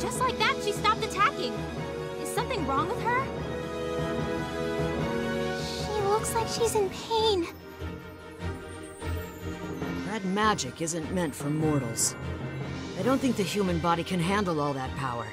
Just like that, she stopped attacking. Is something wrong with her? She looks like she's in pain. That magic isn't meant for mortals. I don't think the human body can handle all that power.